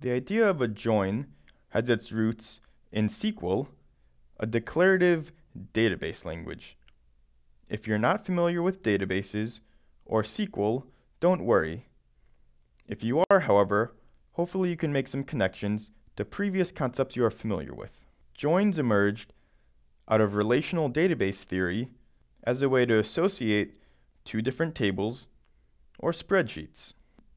The idea of a join has its roots in SQL, a declarative database language. If you're not familiar with databases or SQL, don't worry. If you are, however, hopefully you can make some connections to previous concepts you are familiar with. Joins emerged out of relational database theory as a way to associate two different tables or spreadsheets.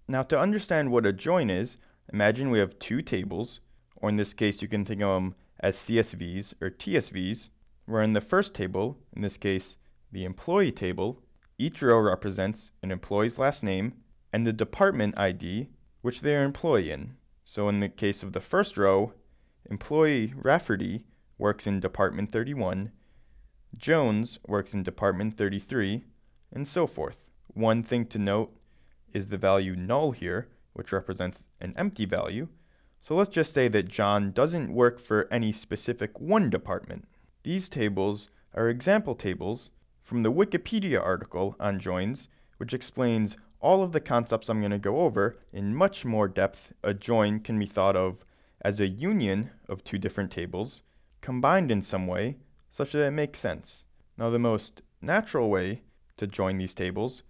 Now to understand what a join is, imagine we have two tables, or in this case you can think of them as CSVs or TSVs, where in the first table, in this case the employee table, each row represents an employee's last name and the department ID which they are employee in. So in the case of the first row, employee Rafferty works in department 31, Jones works in department 33, and so forth. One thing to note is the value null here, which represents an empty value. So let's just say that John doesn't work for any specific one department. These tables are example tables from the Wikipedia article on joins, which explains all of the concepts I'm going to go over in much more depth. A join can be thought of as a union of two different tables, combined in some way, such that it makes sense. Now the most natural way to join these tables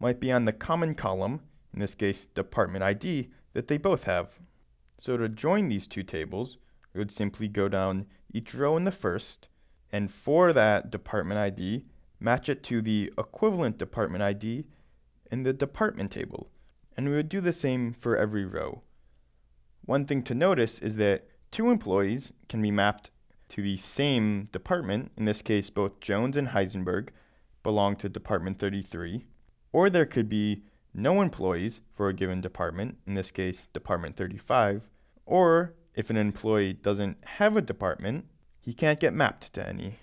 might be on the common column, in this case department ID, that they both have. So to join these two tables, we would simply go down each row in the first, and for that department ID, match it to the equivalent department ID in the department table. And we would do the same for every row. One thing to notice is that two employees can be mapped to the same department, in this case both Jones and Heisenberg belong to department 33, or there could be no employees for a given department, in this case department 35, or if an employee doesn't have a department, he can't get mapped to any.